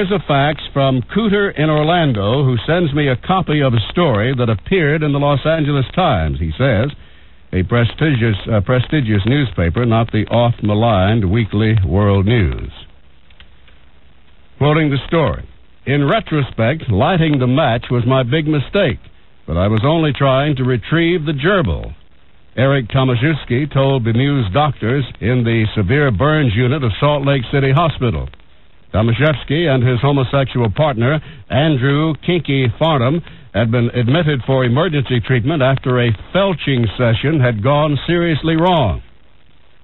Here's a fax from Cooter in Orlando who sends me a copy of a story that appeared in the Los Angeles Times. He says, a prestigious, uh, prestigious newspaper, not the oft maligned Weekly World News. Quoting the story In retrospect, lighting the match was my big mistake, but I was only trying to retrieve the gerbil. Eric Tomaszewski told bemused doctors in the severe burns unit of Salt Lake City Hospital. Tomaszewski and his homosexual partner, Andrew Kiki Farnham, had been admitted for emergency treatment after a felching session had gone seriously wrong.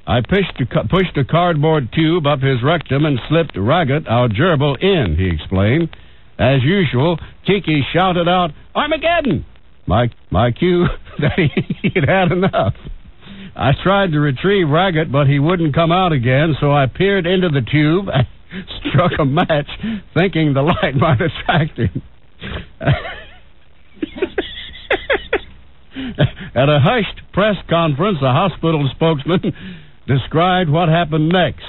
I pushed a, pushed a cardboard tube up his rectum and slipped Raggett, our gerbil, in, he explained. As usual, Kiki shouted out, Armageddon! My, my cue that he, he'd had enough. I tried to retrieve Raggett, but he wouldn't come out again, so I peered into the tube struck a match, thinking the light might attract him. At a hushed press conference, a hospital spokesman described what happened next.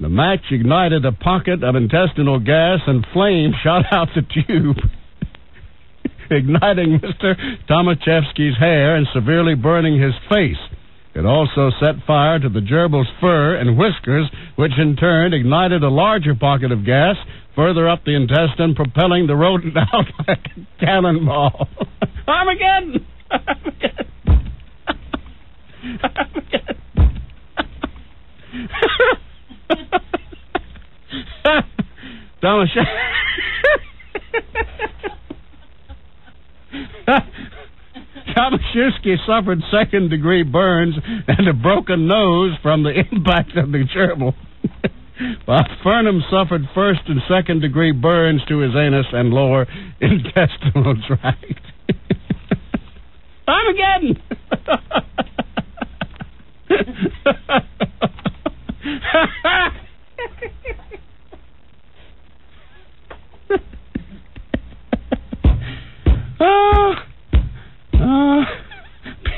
The match ignited a pocket of intestinal gas and flame shot out the tube igniting Mr. Tomaszewski's hair and severely burning his face. It also set fire to the gerbil's fur and whiskers, which in turn ignited a larger pocket of gas further up the intestine, propelling the rodent out like a cannonball. Armageddon! Armageddon! Armageddon! Thomas. Tomaszewski suffered second degree burns and a broken nose from the impact of the gerbil. While Farnham suffered first and second degree burns to his anus and lower intestinal tract. Armageddon!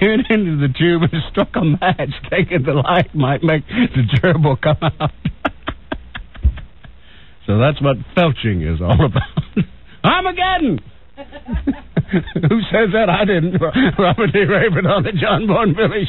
Peered into the tube and struck a match, thinking the light might make the gerbil come out. so that's what felching is all about. Armageddon! Who says that? I didn't. Robert D. Raven on the John Boy and Billy